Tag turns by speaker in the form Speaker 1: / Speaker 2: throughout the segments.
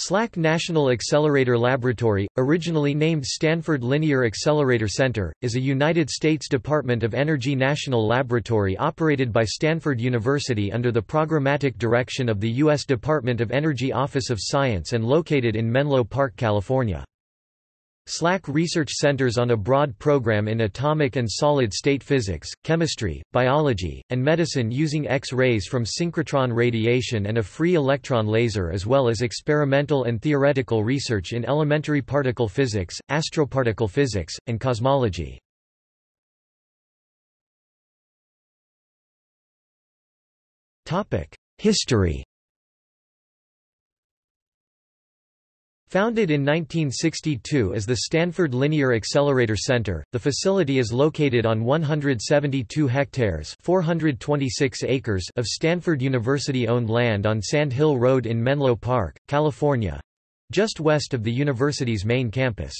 Speaker 1: SLAC National Accelerator Laboratory, originally named Stanford Linear Accelerator Center, is a United States Department of Energy national laboratory operated by Stanford University under the programmatic direction of the U.S. Department of Energy Office of Science and located in Menlo Park, California. SLAC research centers on a broad program in atomic and solid-state physics, chemistry, biology, and medicine using X-rays from synchrotron radiation and a free electron laser as well as experimental and theoretical research in elementary particle physics, astroparticle physics, and cosmology. History Founded in 1962 as the Stanford Linear Accelerator Center, the facility is located on 172 hectares 426 acres of Stanford University-owned land on Sand Hill Road in Menlo Park, California—just west of the university's main campus.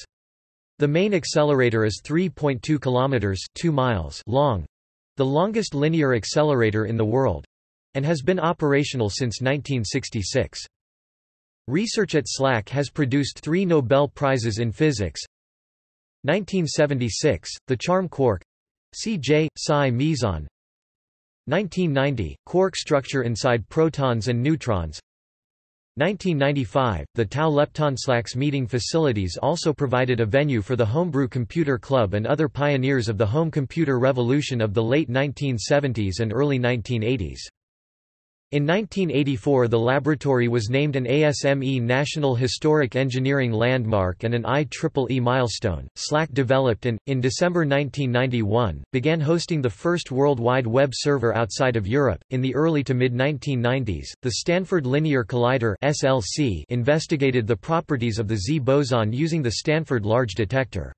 Speaker 1: The main accelerator is 3.2 kilometers 2 miles long—the longest linear accelerator in the world—and has been operational since 1966. Research at SLAC has produced three Nobel Prizes in Physics. 1976, the charm quark C.J. Psi meson 1990, quark structure inside protons and neutrons 1995, the Tau lepton SLAC's meeting facilities also provided a venue for the Homebrew Computer Club and other pioneers of the home computer revolution of the late 1970s and early 1980s. In 1984 the laboratory was named an ASME National Historic Engineering Landmark and an IEEE milestone. SLAC developed and, in December 1991, began hosting the first World Wide Web server outside of Europe. In the early to mid 1990s, the Stanford Linear Collider (SLC) investigated the properties of the Z boson using the Stanford Large Detector.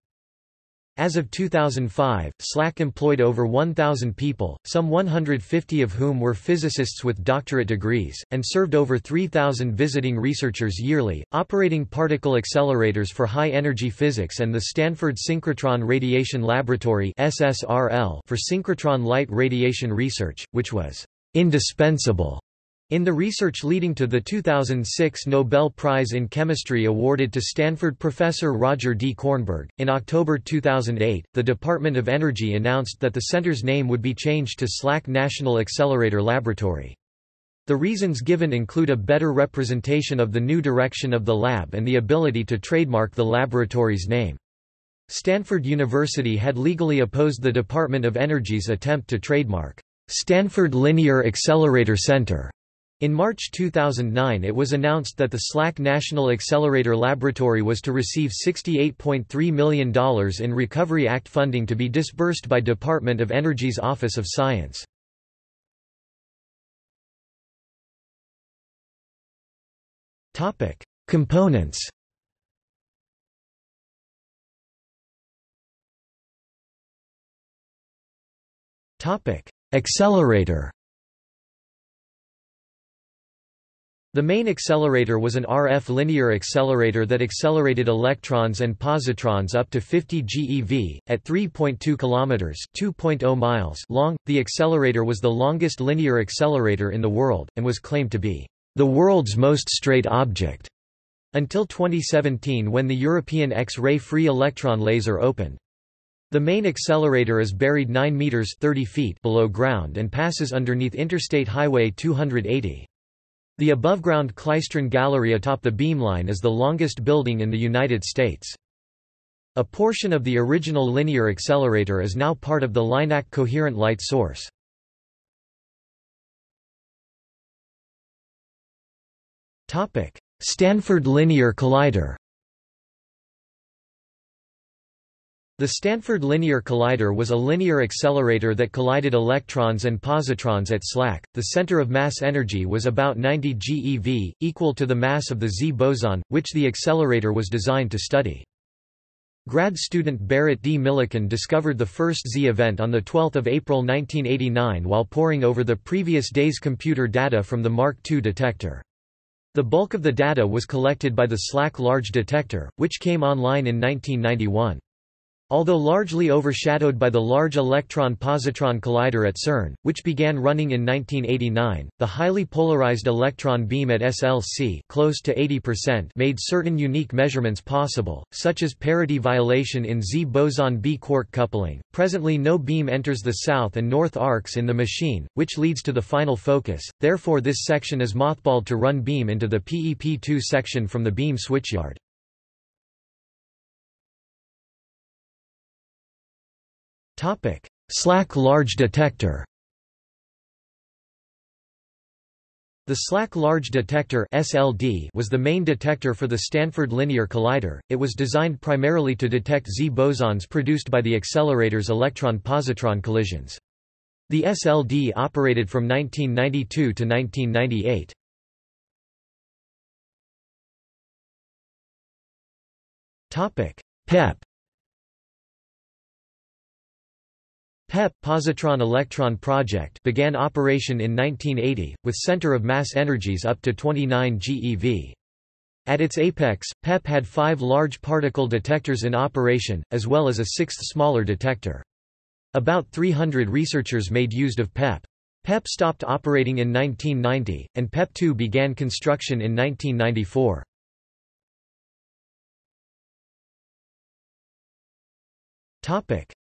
Speaker 1: As of 2005, SLAC employed over 1,000 people, some 150 of whom were physicists with doctorate degrees, and served over 3,000 visiting researchers yearly, operating particle accelerators for high-energy physics and the Stanford Synchrotron Radiation Laboratory for synchrotron light radiation research, which was indispensable in the research leading to the 2006 Nobel Prize in Chemistry awarded to Stanford professor Roger D. Kornberg, in October 2008, the Department of Energy announced that the center's name would be changed to SLAC National Accelerator Laboratory. The reasons given include a better representation of the new direction of the lab and the ability to trademark the laboratory's name. Stanford University had legally opposed the Department of Energy's attempt to trademark Stanford Linear Accelerator Center in March 2009 it was announced that the SLAC National Accelerator Laboratory was to receive $68.3 million in Recovery Act funding to be disbursed by Department of Energy's Office of Science. Components Accelerator The main accelerator was an RF linear accelerator that accelerated electrons and positrons up to 50 GeV at 3.2 kilometers, 2.0 miles long. The accelerator was the longest linear accelerator in the world and was claimed to be the world's most straight object until 2017 when the European X-ray free electron laser opened. The main accelerator is buried 9 meters 30 feet below ground and passes underneath Interstate Highway 280. The above-ground Klystron Gallery atop the beamline is the longest building in the United States. A portion of the original linear accelerator is now part of the LINAC coherent light source. Stanford Linear Collider The Stanford Linear Collider was a linear accelerator that collided electrons and positrons at SLAC. The center of mass energy was about 90 GeV, equal to the mass of the Z boson, which the accelerator was designed to study. Grad student Barrett D. Milliken discovered the first Z event on 12 April 1989 while poring over the previous day's computer data from the Mark II detector. The bulk of the data was collected by the SLAC Large Detector, which came online in 1991. Although largely overshadowed by the Large Electron-Positron Collider at CERN, which began running in 1989, the highly polarized electron beam at SLC close to 80% made certain unique measurements possible, such as parity violation in Z boson B quark coupling. Presently no beam enters the south and north arcs in the machine, which leads to the final focus, therefore this section is mothballed to run beam into the PEP2 section from the beam switchyard. SLAC Large Detector The SLAC Large Detector (SLD) was the main detector for the Stanford Linear Collider. It was designed primarily to detect Z bosons produced by the accelerator's electron-positron collisions. The SLD operated from 1992 to 1998. Topic: PEP PEP positron electron project began operation in 1980, with center of mass energies up to 29 GeV. At its apex, PEP had five large particle detectors in operation, as well as a sixth smaller detector. About 300 researchers made use of PEP. PEP stopped operating in 1990, and PEP2 began construction in 1994.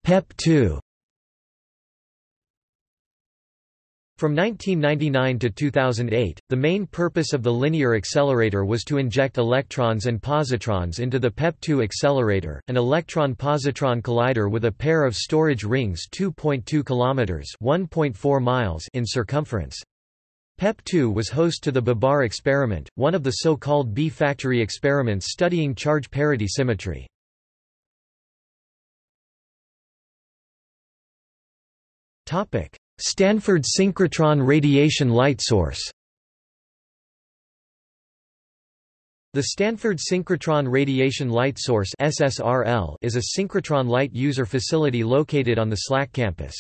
Speaker 1: PEP2 From 1999 to 2008, the main purpose of the linear accelerator was to inject electrons and positrons into the PEP2 accelerator, an electron-positron collider with a pair of storage rings 2.2 kilometers (1.4 miles) in circumference. PEP2 was host to the Babar experiment, one of the so-called B-factory experiments studying charge parity symmetry. Topic: Stanford Synchrotron Radiation Light Source The Stanford Synchrotron Radiation Light Source SSRL is a synchrotron light user facility located on the SLAC campus.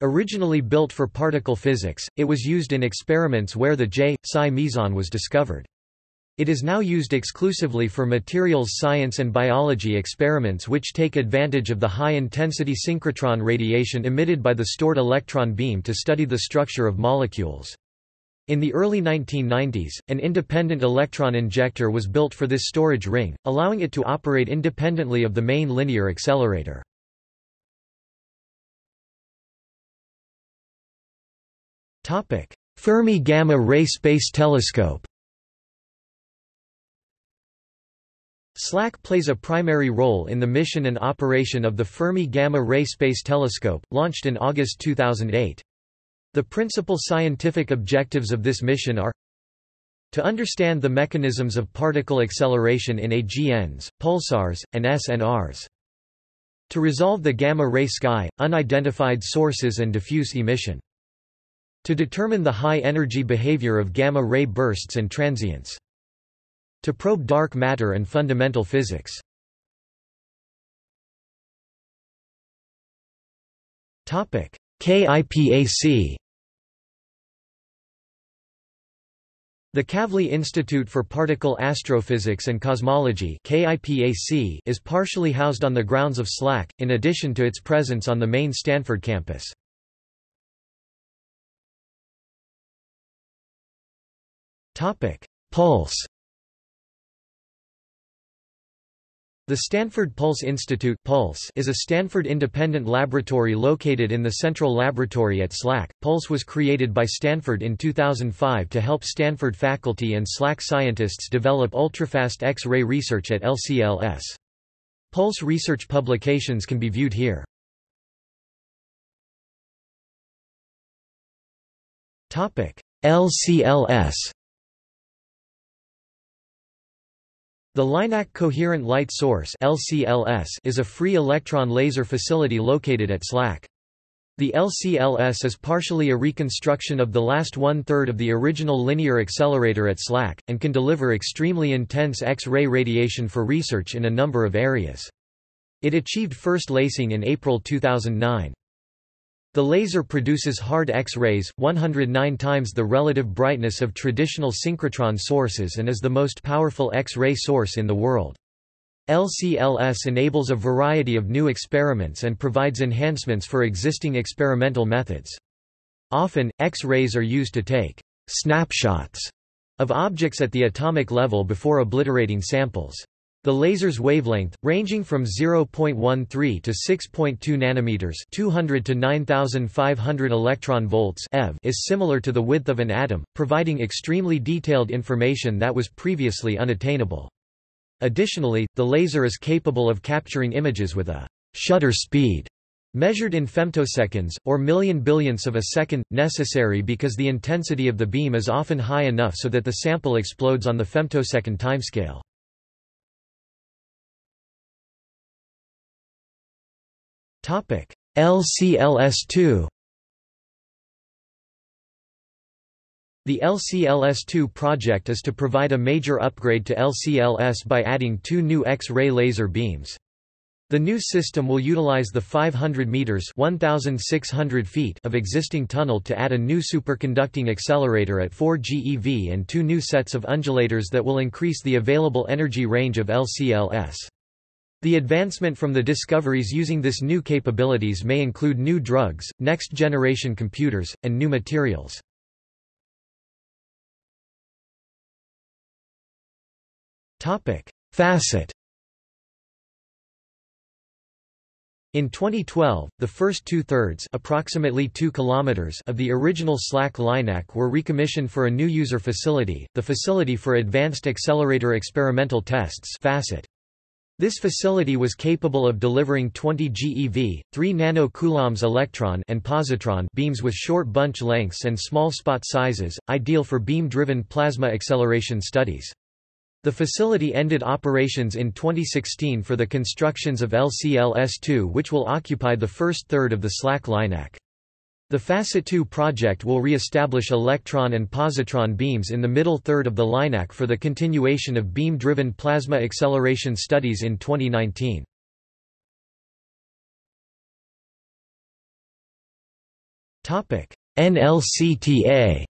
Speaker 1: Originally built for particle physics, it was used in experiments where the J-psi meson was discovered. It is now used exclusively for materials science and biology experiments which take advantage of the high-intensity synchrotron radiation emitted by the stored electron beam to study the structure of molecules. In the early 1990s, an independent electron injector was built for this storage ring, allowing it to operate independently of the main linear accelerator. Fermi Gamma Ray Space Telescope SLAC plays a primary role in the mission and operation of the Fermi Gamma Ray Space Telescope, launched in August 2008. The principal scientific objectives of this mission are to understand the mechanisms of particle acceleration in AGNs, pulsars, and SNRs. To resolve the gamma-ray sky, unidentified sources and diffuse emission. To determine the high-energy behavior of gamma-ray bursts and transients to probe dark matter and fundamental physics. KIPAC The Kavli Institute for Particle Astrophysics and Cosmology is partially housed on the grounds of SLAC, in addition to its presence on the main Stanford campus. Pulse The Stanford Pulse Institute Pulse is a Stanford independent laboratory located in the Central Laboratory at SLAC. Pulse was created by Stanford in 2005 to help Stanford faculty and SLAC scientists develop ultrafast X-ray research at LCLS. Pulse research publications can be viewed here. LCLS The LINAC Coherent Light Source (LCLS) is a free electron laser facility located at SLAC. The LCLS is partially a reconstruction of the last one-third of the original linear accelerator at SLAC, and can deliver extremely intense X-ray radiation for research in a number of areas. It achieved first lasing in April 2009. The laser produces hard X-rays, 109 times the relative brightness of traditional synchrotron sources and is the most powerful X-ray source in the world. LCLS enables a variety of new experiments and provides enhancements for existing experimental methods. Often, X-rays are used to take snapshots of objects at the atomic level before obliterating samples. The laser's wavelength, ranging from 0.13 to 6.2 nanometers (200 to 9500 electron volts) eV, is similar to the width of an atom, providing extremely detailed information that was previously unattainable. Additionally, the laser is capable of capturing images with a shutter speed measured in femtoseconds, or million billionths of a second, necessary because the intensity of the beam is often high enough so that the sample explodes on the femtosecond timescale. LCLS2 The LCLS2 project is to provide a major upgrade to LCLS by adding two new X-ray laser beams. The new system will utilize the 500 meters (1600 feet) of existing tunnel to add a new superconducting accelerator at 4 GeV and two new sets of undulators that will increase the available energy range of LCLS. The advancement from the discoveries using this new capabilities may include new drugs, next-generation computers, and new materials. Facet In 2012, the first two-thirds approximately 2 kilometers of the original SLAC LINAC were recommissioned for a new user facility, the Facility for Advanced Accelerator Experimental Tests FACET. This facility was capable of delivering 20 GeV, 3 nano-coulombs electron and positron beams with short bunch lengths and small spot sizes, ideal for beam-driven plasma acceleration studies. The facility ended operations in 2016 for the constructions of LCLS-2 which will occupy the first third of the SLAC LINAC. The FACET-2 project will re-establish electron and positron beams in the middle third of the LINAC for the continuation of beam-driven plasma acceleration studies in 2019. NLCTA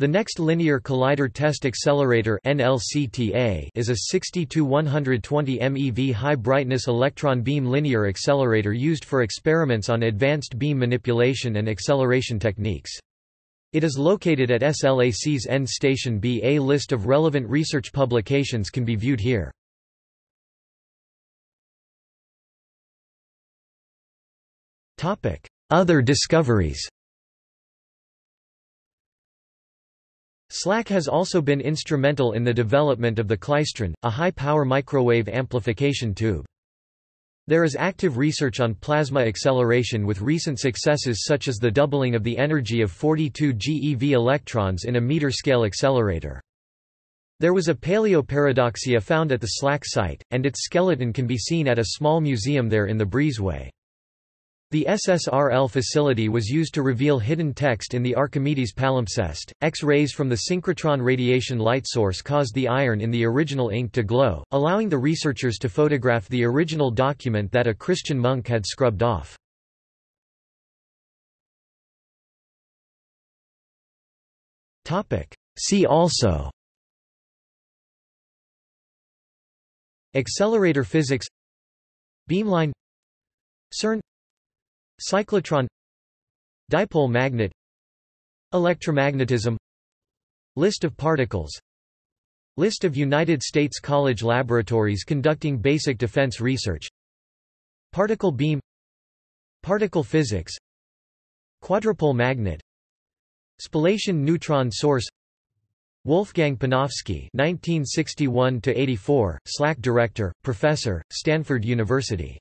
Speaker 1: The Next Linear Collider Test Accelerator NLCTA is a 60 to 120 MeV high-brightness electron beam linear accelerator used for experiments on advanced beam manipulation and acceleration techniques. It is located at SLAC's End Station B. A list of relevant research publications can be viewed here. Other discoveries SLAC has also been instrumental in the development of the klystron, a high-power microwave amplification tube. There is active research on plasma acceleration with recent successes such as the doubling of the energy of 42 GeV electrons in a meter-scale accelerator. There was a paleoparadoxia found at the SLAC site, and its skeleton can be seen at a small museum there in the breezeway. The SSRL facility was used to reveal hidden text in the Archimedes palimpsest. X-rays from the synchrotron radiation light source caused the iron in the original ink to glow, allowing the researchers to photograph the original document that a Christian monk had scrubbed off. See also Accelerator physics Beamline CERN Cyclotron Dipole magnet Electromagnetism List of particles List of United States college laboratories conducting basic defense research Particle beam Particle physics Quadrupole magnet Spallation neutron source Wolfgang Panofsky (1961–84), SLAC director, professor, Stanford University